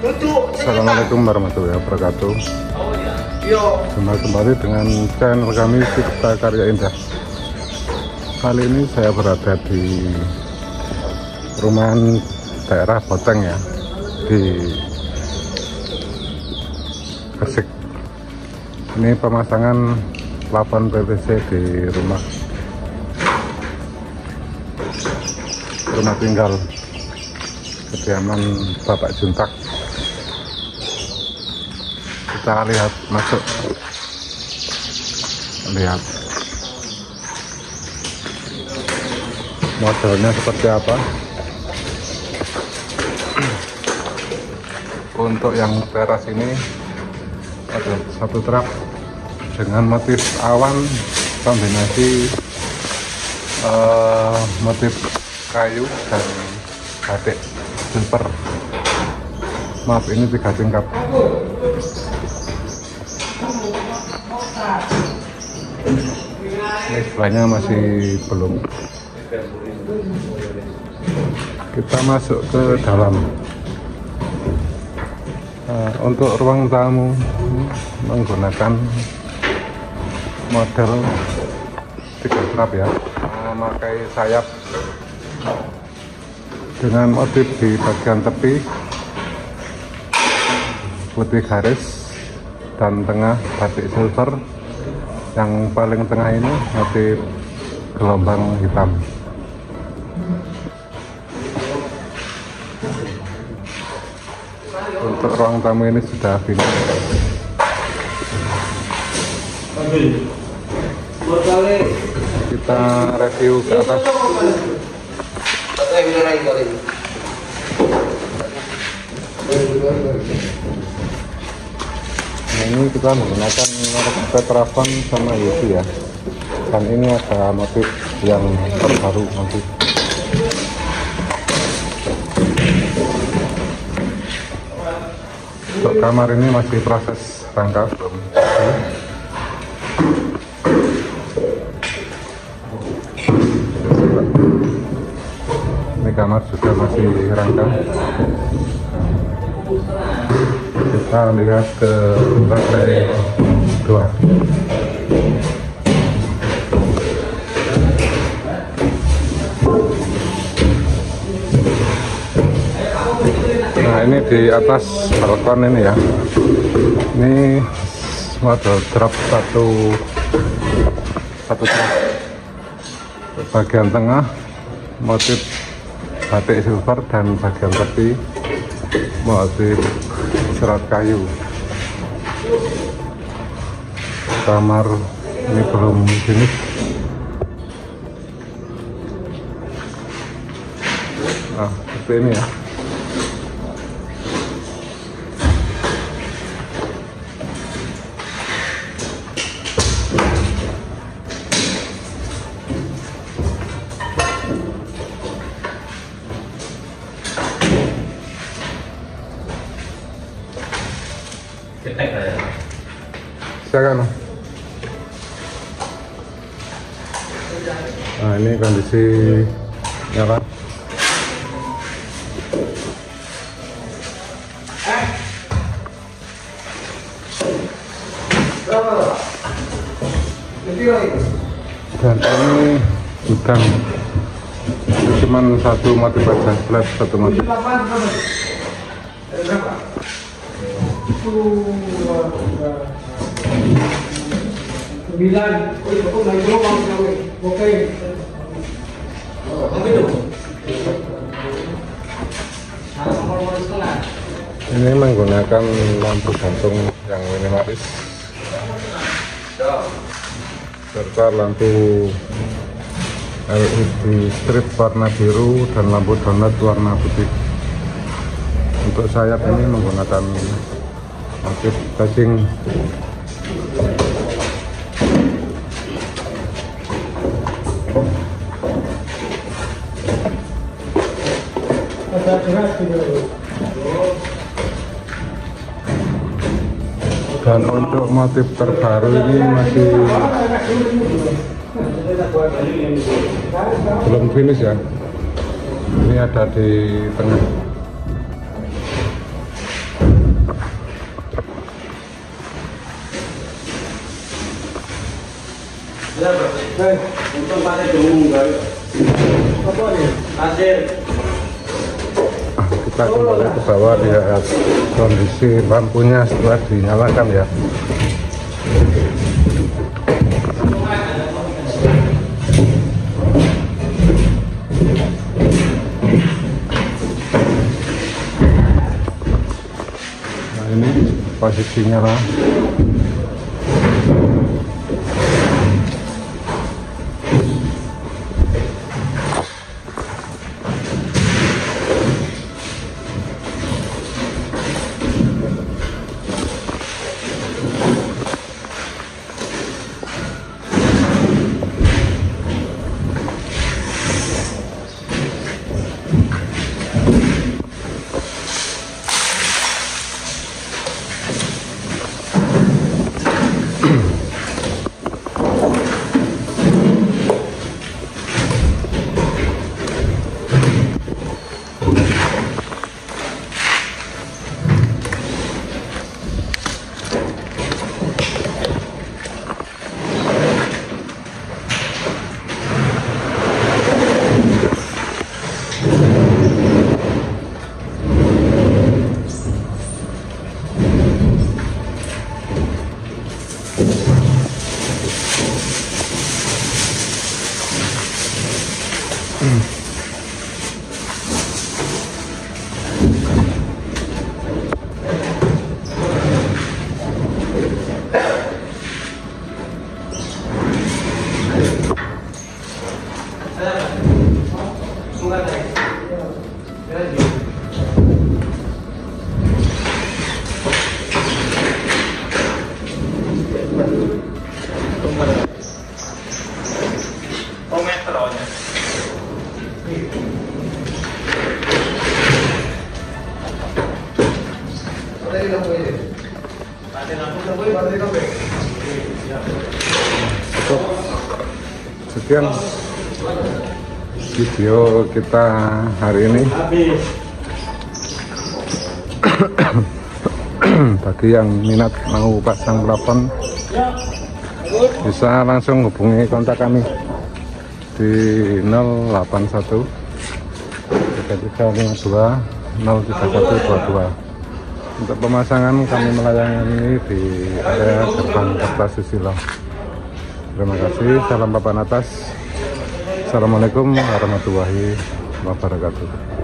Assalamualaikum warahmatullahi wabarakatuh. Jumpa kembali dengan channel kami Cipta Karya Indah. Kali ini saya berada di rumahan daerah Boteng ya Di Gresik. Ini pemasangan plafon PVC di rumah. Rumah tinggal kediaman Bapak Juntak kita lihat masuk. Lihat. Modelnya seperti apa? Untuk yang teras ini ada satu trap dengan motif awan kombinasi uh, motif kayu dan batik. Silver maaf ini tiga tingkat ini sebelahnya masih belum. Kita masuk ke dalam. Nah, untuk ruang tamu menggunakan model tiga strap ya. Memakai sayap dengan motif di bagian tepi putih garis dan tengah batik silver yang paling tengah ini motif gelombang hitam. Untuk ruang tamu ini sudah final. Kita review ke atas. Nah, ini kita menggunakan petrafon sama Yuki ya. Dan ini ada motif yang terbaru motif untuk kamar ini masih proses rangka belum. Ini kamar sudah masih rangka kita lihat ke lantai dua nah ini di atas balkon ini ya. Ini model drop satu satu drop. Bagian tengah motif batik silver dan bagian tepi motif serat kayu. Kamar ini belum jenis. Nah seperti ini ya silakan nah ini kondisi nyala dan ini ini cuma satu motif aja flat satu motif sembilan. Oh iya kok naik sampai oke apa itu? Ini menggunakan lampu gantung yang minimalis. Serta lampu LED strip warna biru dan lampu donat warna putih. Untuk sayap ini menggunakan motif cacing dan untuk motif terbaru ini masih belum finish ya ini ada di tengah Hei, Untung pasir dulu apa nih? Pasir. Kita kembali ke bawah lihat kondisi lampunya setelah dinyalakan ya. Nah ini posisinya lah sekian video kita hari ini bagi yang minat mau pasang plafon bisa langsung hubungi kontak kami di 081 3352 03122 untuk pemasangan kami melayani di area gerbang Kertasusilo terima kasih. Salam papan atas Assalamualaikum warahmatullahi wabarakatuh